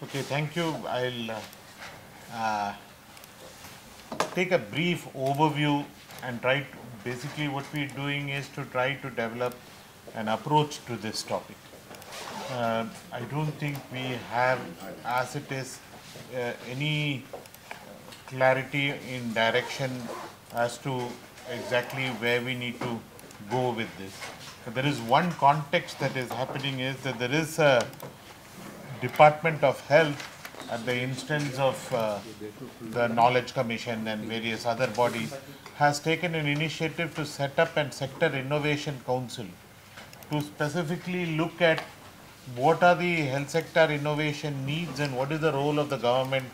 Okay, thank you. I'll uh, uh, take a brief overview and try to, basically what we're doing is to try to develop an approach to this topic. Uh, I don't think we have, as it is, uh, any clarity in direction as to exactly where we need to go with this. But there is one context that is happening is that there is a Department of Health at the instance of uh, the Knowledge Commission and various other bodies has taken an initiative to set up an sector innovation council to specifically look at what are the health sector innovation needs and what is the role of the government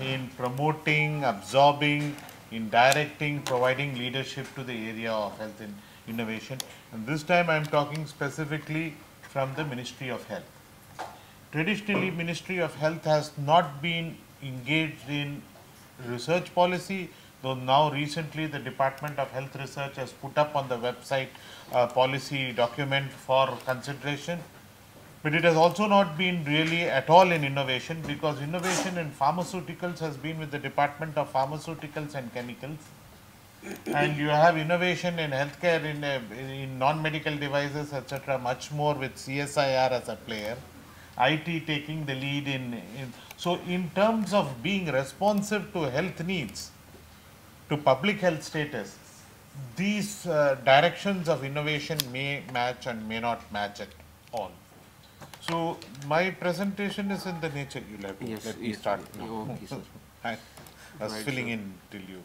in promoting, absorbing, in directing, providing leadership to the area of health and innovation. And this time I am talking specifically from the Ministry of Health. Traditionally, Ministry of Health has not been engaged in research policy, though now recently the Department of Health Research has put up on the website a policy document for consideration. But it has also not been really at all in innovation because innovation in pharmaceuticals has been with the Department of Pharmaceuticals and Chemicals. And you have innovation in healthcare, in, uh, in non-medical devices, etc., much more with CSIR as a player. IT taking the lead in, in, so in terms of being responsive to health needs, to public health status, these uh, directions of innovation may match and may not match at all. So my presentation is in the nature, you'll have to Yes, let me yes, start yeah, now. okay, sir. I I was Right, filling sir. in till you.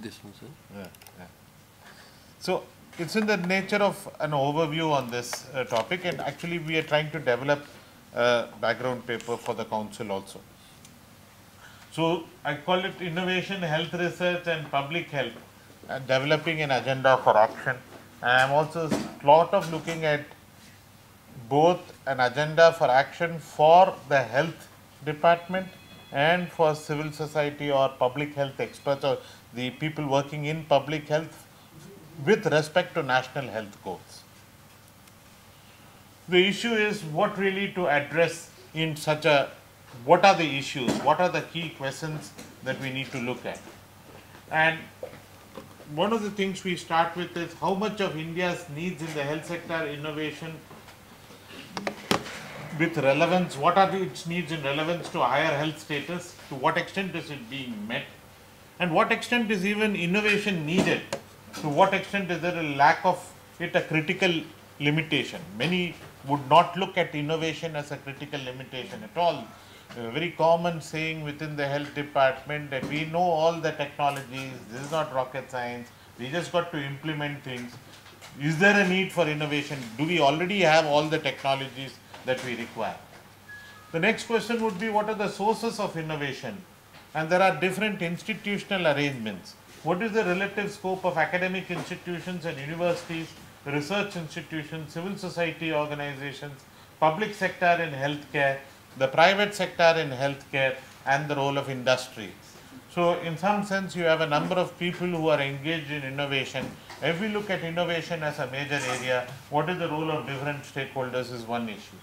This one, sir. Yeah, yeah. So it's in the nature of an overview on this uh, topic and actually we are trying to develop a background paper for the council also. So I call it innovation, health research and public health, uh, developing an agenda for action. And I'm also a lot of looking at both an agenda for action for the health department and for civil society or public health experts or the people working in public health with respect to national health goals. The issue is what really to address in such a, what are the issues, what are the key questions that we need to look at. And one of the things we start with is how much of India's needs in the health sector innovation with relevance, what are its needs in relevance to higher health status, to what extent is it being met, and what extent is even innovation needed, to what extent is there a lack of it a critical limitation. Many would not look at innovation as a critical limitation at all. A very common saying within the health department that we know all the technologies, this is not rocket science, we just got to implement things. Is there a need for innovation? Do we already have all the technologies that we require? The next question would be what are the sources of innovation? And there are different institutional arrangements. What is the relative scope of academic institutions and universities, research institutions, civil society organizations, public sector in healthcare, the private sector in healthcare, and the role of industry? So in some sense, you have a number of people who are engaged in innovation. If we look at innovation as a major area, what is the role of different stakeholders is one issue.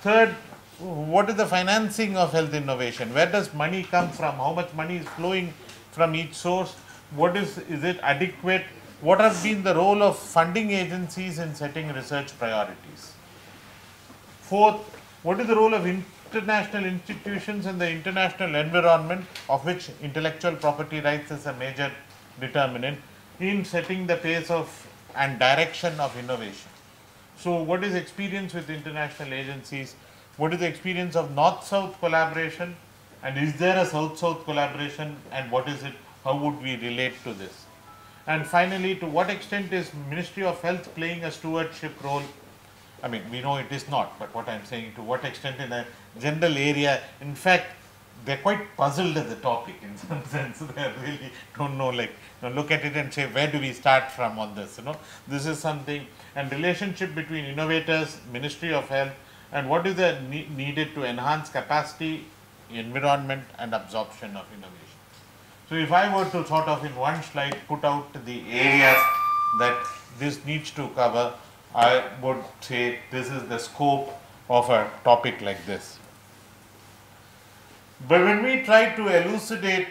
Third, what is the financing of health innovation? Where does money come from? How much money is flowing from each source? What is, is it adequate? What has been the role of funding agencies in setting research priorities? Fourth, what is the role of international institutions in the international environment of which intellectual property rights is a major determinant in setting the pace of and direction of innovation? So what is experience with international agencies? What is the experience of North-South collaboration? And is there a South-South collaboration and what is it? How would we relate to this? And finally, to what extent is Ministry of Health playing a stewardship role? I mean, we know it is not, but what I'm saying, to what extent in a general area, in fact, they're quite puzzled at the topic in some sense. They really don't know, like, you know, look at it and say, where do we start from on this? You know, this is something, and relationship between innovators, Ministry of Health, and what is ne- needed to enhance capacity, environment, and absorption of innovation. So if I were to sort of in one slide put out the areas that this needs to cover, I would say this is the scope of a topic like this. But when we try to elucidate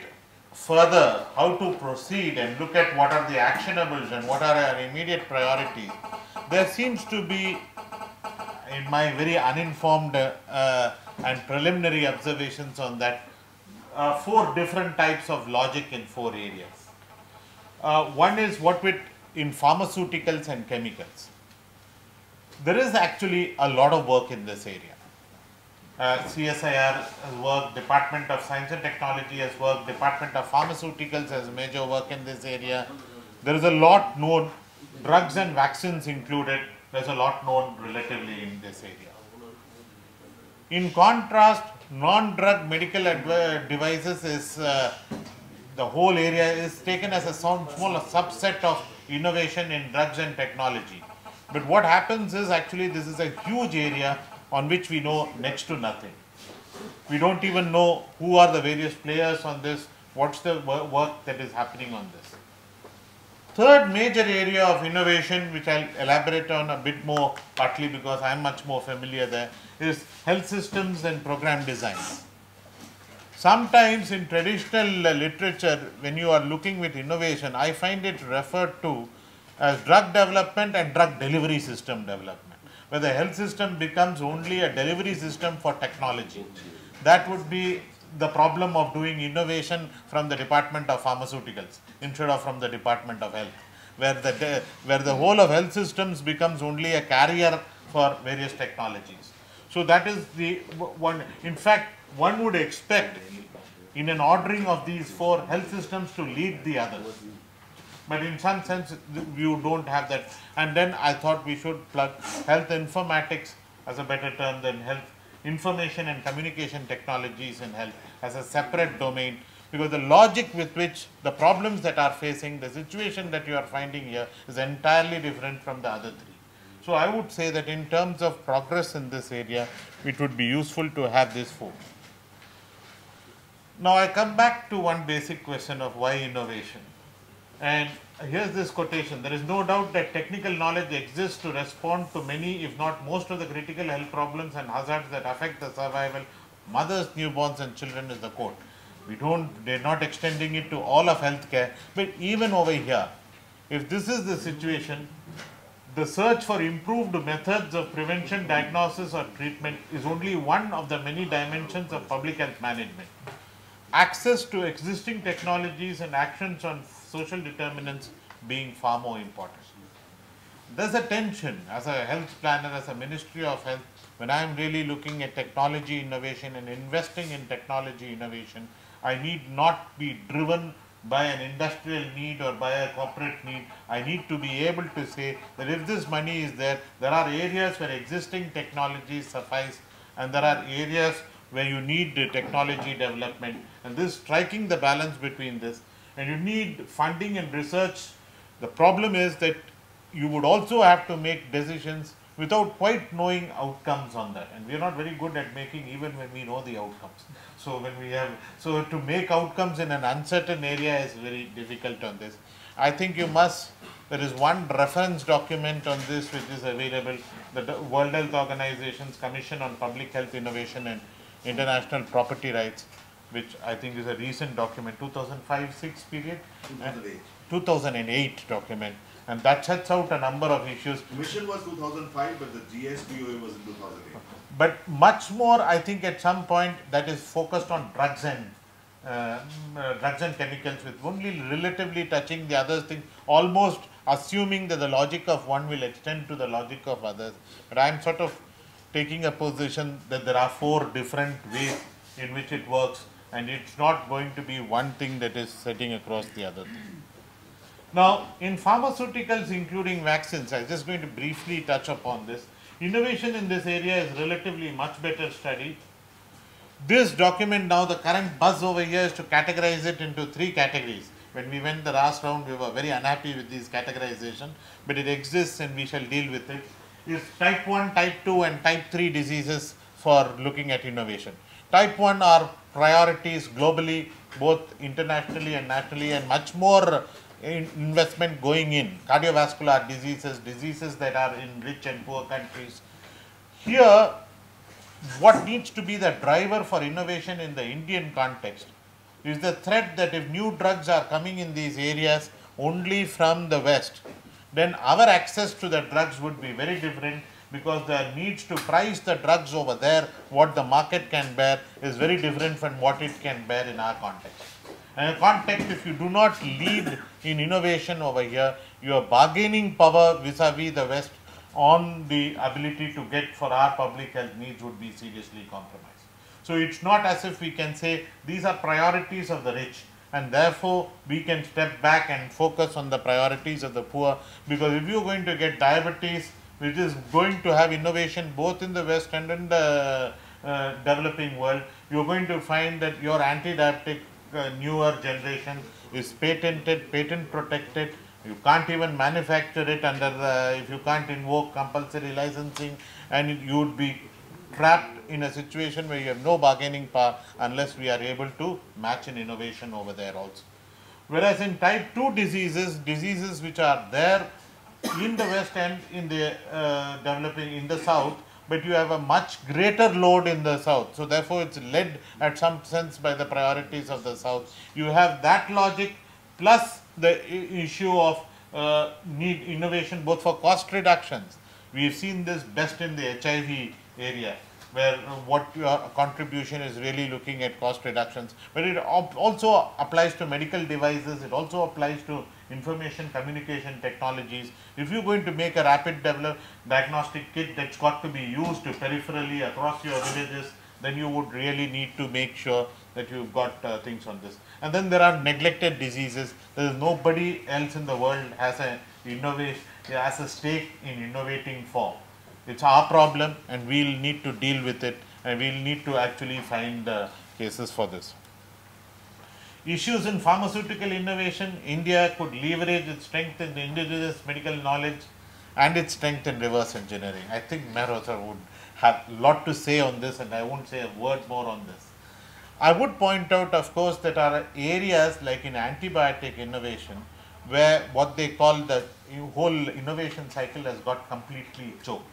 further how to proceed and look at what are the actionables and what are our immediate priorities, there seems to be, in my very uninformed uh, and preliminary observations on that, uh, four different types of logic in four areas. Uh, one is what with in pharmaceuticals and chemicals. There is actually a lot of work in this area. Uh, CSIR has worked, Department of Science and Technology has worked, Department of Pharmaceuticals has major work in this area. There is a lot known, drugs and vaccines included, there's a lot known relatively in this area. In contrast, non-drug medical devices is, uh, the whole area is taken as a small subset of innovation in drugs and technology. But what happens is actually this is a huge area on which we know next to nothing. We don't even know who are the various players on this, what's the work that is happening on this. Third major area of innovation, which I'll elaborate on a bit more, partly because I'm much more familiar there, is health systems and program design. Sometimes in traditional literature, when you are looking with innovation, I find it referred to as drug development and drug delivery system development, where the health system becomes only a delivery system for technology. That would be the problem of doing innovation from the Department of Pharmaceuticals instead of from the Department of Health, where the, where the whole of health systems becomes only a carrier for various technologies. So that is the one, in fact, one would expect in an ordering of these four health systems to lead the others. But in some sense, you don't have that. And then I thought we should plug health informatics as a better term than health information and communication technologies in health as a separate domain. Because the logic with which the problems that are facing, the situation that you are finding here is entirely different from the other three. So I would say that in terms of progress in this area, it would be useful to have these four. Now I come back to one basic question of why innovation. And here's this quotation There is no doubt that technical knowledge exists to respond to many, if not most, of the critical health problems and hazards that affect the survival. Mothers, newborns, and children is the quote. We don't, they're not extending it to all of healthcare, but even over here, if this is the situation, the search for improved methods of prevention, diagnosis, or treatment is only one of the many dimensions of public health management. Access to existing technologies and actions on social determinants being far more important. There's a tension as a health planner, as a Ministry of Health, when I'm really looking at technology innovation and investing in technology innovation, I need not be driven by an industrial need or by a corporate need. I need to be able to say that if this money is there, there are areas where existing technologies suffice and there are areas where you need technology development and this striking the balance between this and you need funding and research. The problem is that you would also have to make decisions without quite knowing outcomes on that. And we are not very good at making even when we know the outcomes. So when we have so to make outcomes in an uncertain area is very difficult on this. I think you must there is one reference document on this which is available the world health organization's commission on public health innovation and international property rights which i think is a recent document 2005 6 period? And 2008. 2008 document and that sets out a number of issues. Mission was 2005, but the GSPOA was in 2008. but much more i think at some point that is focused on drugs and uh, uh, drugs and chemicals with only relatively touching the other thing almost assuming that the logic of one will extend to the logic of others. But i am sort of taking a position that there are four different ways in which it works and it's not going to be one thing that is setting across the other thing now, in pharmaceuticals, including vaccines, I'm just going to briefly touch upon this. Innovation in this area is relatively much better studied. This document now, the current buzz over here is to categorize it into three categories. When we went the last round, we were very unhappy with this categorization, but it exists and we shall deal with it. Is type 1, type 2, and type 3 diseases for looking at innovation. Type 1 are priorities globally, both internationally and nationally, and much more investment going in. Cardiovascular diseases, diseases that are in rich and poor countries. Here, what needs to be the driver for innovation in the Indian context is the threat that if new drugs are coming in these areas only from the West, then our access to the drugs would be very different because the needs to price the drugs over there, what the market can bear is very different from what it can bear in our context. In context, if you do not lead in innovation over here, your bargaining power vis-a-vis the West on the ability to get for our public health needs would be seriously compromised. So it's not as if we can say these are priorities of the rich and therefore we can step back and focus on the priorities of the poor because if you're going to get diabetes which is going to have innovation both in the west and in the uh, developing world you're going to find that your anti-diabetic uh, newer generation is patented patent protected you can't even manufacture it under the, if you can't invoke compulsory licensing and you would be trapped in a situation where you have no bargaining power unless we are able to match in innovation over there also. Whereas in type 2 diseases, diseases which are there in the west and in the uh, developing in the south, but you have a much greater load in the south. So therefore it's led at some sense by the priorities of the south. You have that logic plus the issue of uh, need innovation both for cost reductions. We have seen this best in the HIV area where what your contribution is really looking at cost reductions. But it also applies to medical devices, it also applies to information communication technologies. If you're going to make a rapid develop diagnostic kit that's got to be used peripherally across your villages, then you would really need to make sure that you've got uh, things on this. And then there are neglected diseases. There is nobody else in the world has a innovation has a stake in innovating for. It's our problem, and we'll need to deal with it, and we'll need to actually find uh, cases for this. Issues in pharmaceutical innovation, India could leverage its strength in indigenous medical knowledge and its strength in reverse engineering. I think Mehrotra would have a lot to say on this, and I won't say a word more on this. I would point out, of course, that are areas like in antibiotic innovation, where what they call the whole innovation cycle has got completely choked.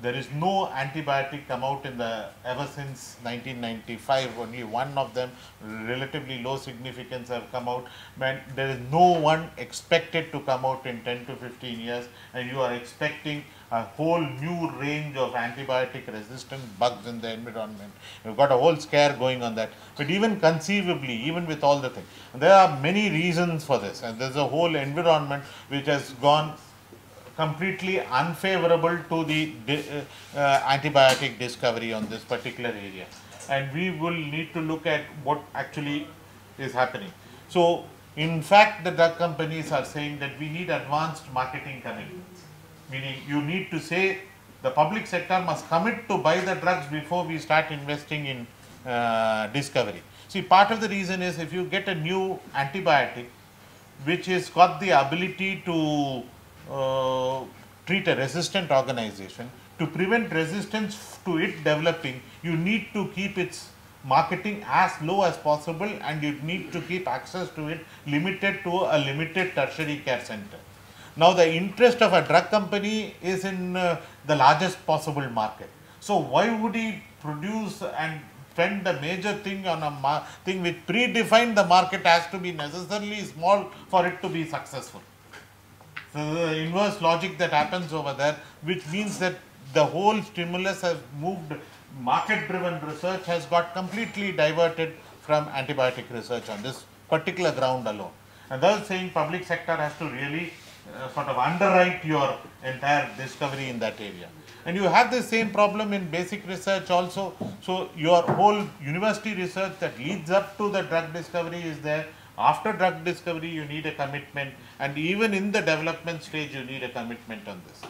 There is no antibiotic come out in the ever since 1995. Only one of them, relatively low significance, have come out. But there is no one expected to come out in 10 to 15 years, and you are expecting a whole new range of antibiotic resistant bugs in the environment. You've got a whole scare going on that. But even conceivably, even with all the things, there are many reasons for this, and there's a whole environment which has gone completely unfavorable to the uh, uh, antibiotic discovery on this particular area. And we will need to look at what actually is happening. So, in fact, the drug companies are saying that we need advanced marketing commitments. Meaning, you need to say the public sector must commit to buy the drugs before we start investing in uh, discovery. See, part of the reason is if you get a new antibiotic, which has got the ability to uh, treat a resistant organization. To prevent resistance to it developing, you need to keep its marketing as low as possible and you need to keep access to it limited to a limited tertiary care center. Now, the interest of a drug company is in uh, the largest possible market. So, why would he produce and spend the major thing on a thing which predefined the market has to be necessarily small for it to be successful? So the inverse logic that happens over there, which means that the whole stimulus has moved, market-driven research has got completely diverted from antibiotic research on this particular ground alone. And thus saying public sector has to really uh, sort of underwrite your entire discovery in that area. And you have the same problem in basic research also. So your whole university research that leads up to the drug discovery is there. After drug discovery, you need a commitment, and even in the development stage, you need a commitment on this.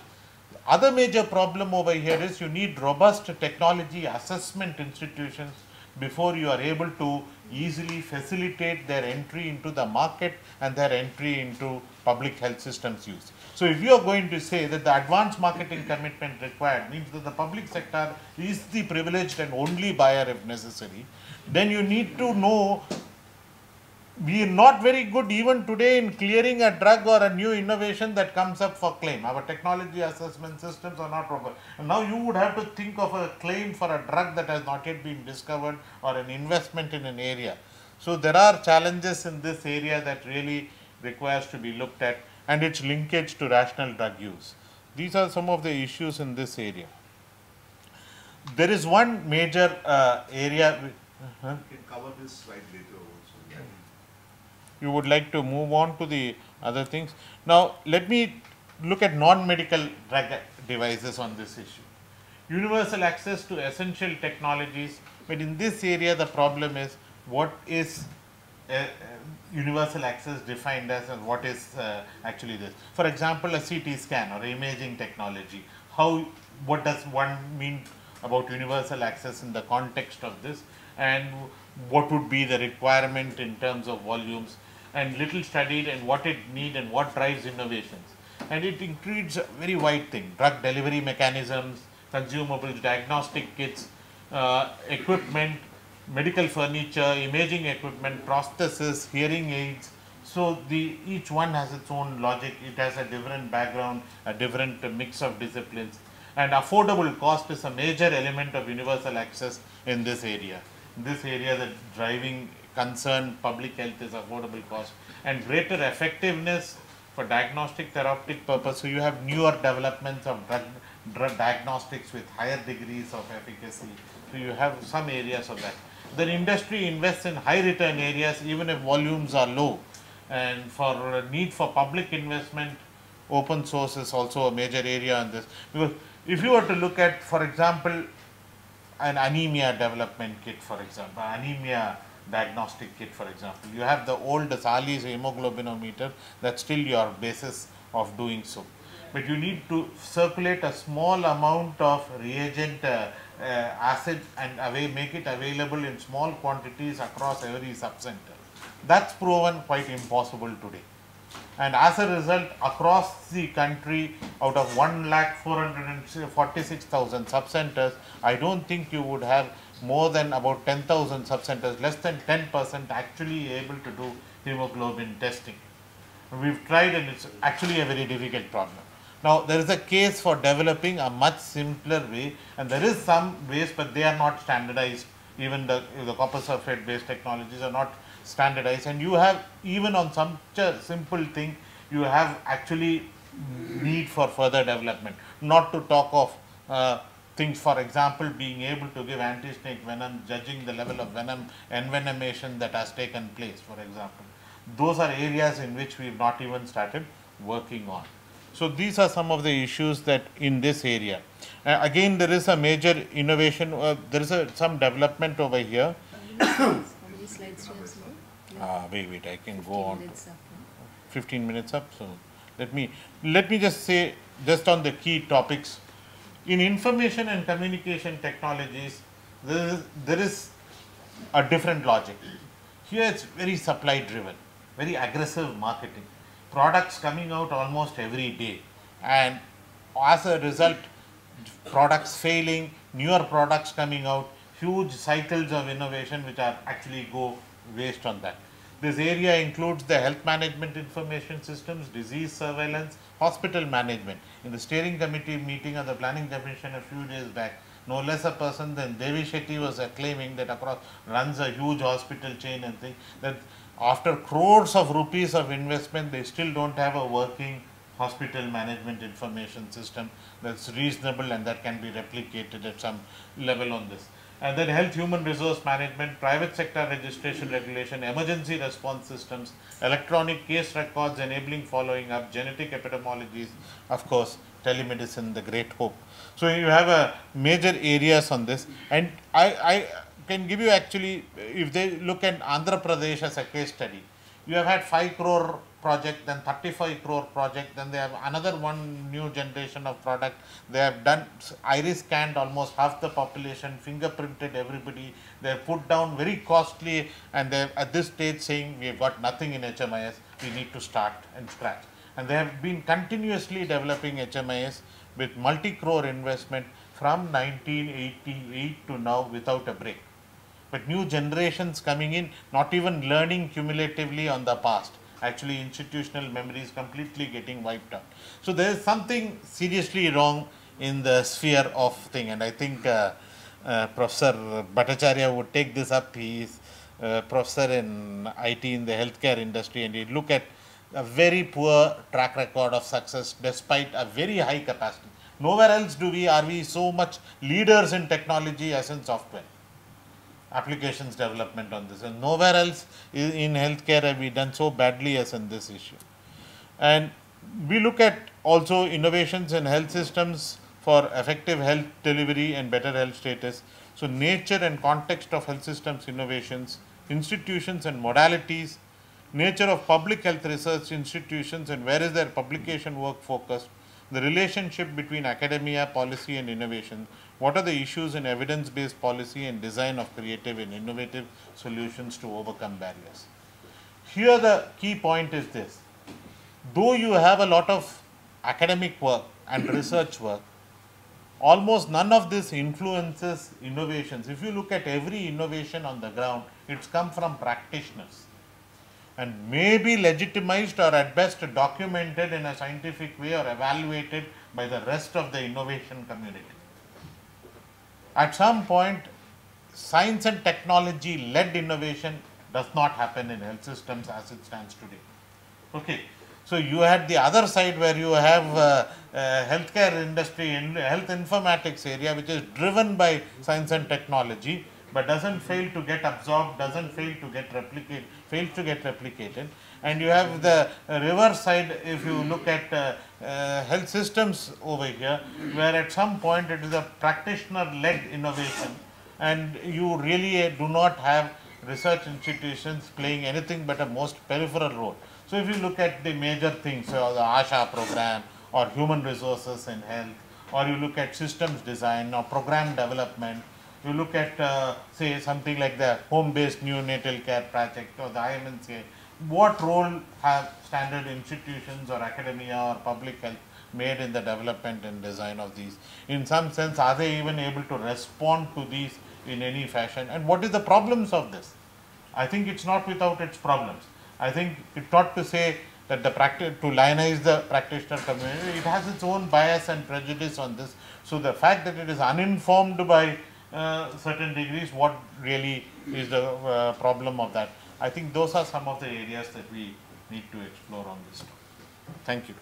The other major problem over here is you need robust technology assessment institutions before you are able to easily facilitate their entry into the market and their entry into public health systems use. So if you are going to say that the advanced marketing commitment required means that the public sector is the privileged and only buyer if necessary, then you need to know we are not very good even today in clearing a drug or a new innovation that comes up for claim. Our technology assessment systems are not proper. Now you would have to think of a claim for a drug that has not yet been discovered or an investment in an area. So there are challenges in this area that really requires to be looked at and its linkage to rational drug use. These are some of the issues in this area. There is one major uh, area. uh-huh. We can cover this. You would like to move on to the other things. Now, let me look at non-medical drug devices on this issue. Universal access to essential technologies, but in this area the problem is what is uh, uh, universal access defined as and what is uh, actually this. For example, a CT scan or imaging technology, how, what does one mean about universal access in the context of this and what would be the requirement in terms of volumes and little studied and what it need and what drives innovations. And it includes a very wide thing, drug delivery mechanisms, consumables, diagnostic kits, uh, equipment, medical furniture, imaging equipment, prosthesis, hearing aids. So the each one has its own logic. It has a different background, a different mix of disciplines. And affordable cost is a major element of universal access in this area. In this area, the driving concern public health is affordable cost and greater effectiveness for diagnostic therapeutic purpose. So you have newer developments of drug, drug diagnostics with higher degrees of efficacy. So you have some areas of that. The industry invests in high return areas even if volumes are low. And for need for public investment, open source is also a major area in this. Because if you were to look at, for example, an anemia development kit, for example, anemia diagnostic kit, for example. You have the old Sahli's hemoglobinometer, that's still your basis of doing so. But you need to circulate a small amount of reagent uh, uh, acid and away, make it available in small quantities across every subcenter. That's proven quite impossible today. And as a result, across the country, out of 1 lakh 446,000 subcenters, I don't think you would have more than about 10,000 subcenters, less than 10% actually able to do hemoglobin testing. We've tried and it's actually a very difficult problem. Now, there is a case for developing a much simpler way and there is some ways, but they are not standardized. Even the, the copper sulfate based technologies are not standardized and you have even on some simple thing, you have actually need for further development. Not to talk of uh, things, for example, being able to give anti-snake venom, judging the level of venom envenomation that has taken place, for example. Those are areas in which we have not even started working on. So these are some of the issues that in this area. Uh, again, there is a major innovation, uh, there is a, some development over here. How many slides do you have. Ah, wait, wait, I can go on. Minutes up, no? 15 minutes up so let me let me just say just on the key topics in information and communication technologies there is, there is a different logic. Here it's very supply driven very aggressive marketing. Products coming out almost every day. And as a result products failing newer products coming out huge cycles of innovation which are actually go waste on that this area includes the health management information systems, disease surveillance, hospital management. In the steering committee meeting of the planning commission a few days back, no less a person than Devi Shetty was claiming that across runs a huge hospital chain and thing that after crores of rupees of investment, they still don't have a working hospital management information system that's reasonable and that can be replicated at some level on this. And then health human resource management, private sector registration regulation, emergency response systems, electronic case records enabling following up, genetic epidemiologies, of course, telemedicine, the great hope. So you have a major areas on this and I, I can give you actually, if they look at Andhra Pradesh as a case study, you have had 5 crore project, then 35 crore project, then they have another one new generation of product. They have done iris scanned almost half the population, fingerprinted everybody. They have put down very costly and they are at this stage saying we have got nothing in HMIS, we need to start and scratch. And they have been continuously developing HMIS with multi crore investment from 1988 to now without a break but new generations coming in, not even learning cumulatively on the past. Actually, institutional memory is completely getting wiped out. So there is something seriously wrong in the sphere of thing, and I think uh, uh, Professor Bhattacharya would take this up. He is uh, professor in IT in the healthcare industry, and he look at a very poor track record of success despite a very high capacity. Nowhere else do we are we so much leaders in technology as in software applications development on this and nowhere else in healthcare have we done so badly as in this issue. And we look at also innovations in health systems for effective health delivery and better health status. So nature and context of health systems innovations, institutions and modalities, nature of public health research institutions and where is their publication work focused, the relationship between academia, policy and innovation, what are the issues in evidence-based policy and design of creative and innovative solutions to overcome barriers. Here the key point is this, though you have a lot of academic work and research work, almost none of this influences innovations. If you look at every innovation on the ground, it's come from practitioners and may be legitimized or at best documented in a scientific way or evaluated by the rest of the innovation community. At some point, science and technology led innovation does not happen in health systems as it stands today. Okay, so you had the other side where you have uh, uh, healthcare industry in health informatics area which is driven by science and technology but doesn't fail to get absorbed, doesn't fail to get replicate, fails to get replicated. And you have the uh, reverse side if you look at uh, uh, health systems over here where at some point it is a practitioner led innovation and you really uh, do not have research institutions playing anything but a most peripheral role. So if you look at the major things, so the ASHA program or human resources in health, or you look at systems design or program development, you look at uh, say something like the home-based neonatal care project or the IMNCI, what role have standard institutions or academia or public health made in the development and design of these? In some sense, are they even able to respond to these in any fashion? And what is the problems of this? I think it's not without its problems. I think it's not to say that the practice to lionize the practitioner community, it has its own bias and prejudice on this. So the fact that it is uninformed by uh, certain degrees, what really is the uh, problem of that? I think those are some of the areas that we need to explore on this. Thank you.